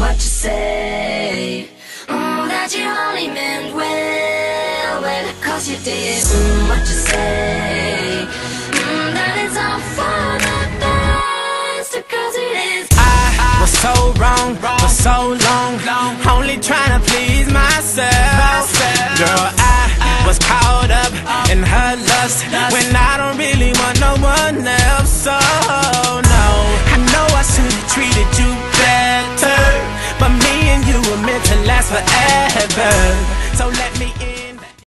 what you say? Mm, that you only meant well, well, cause you did. Mm, what you say? Mm, that it's all for the best, cause it is. I was so wrong for so long, only trying to please myself. Girl, I was caught up in her lust when I don't really want no one else. Forever.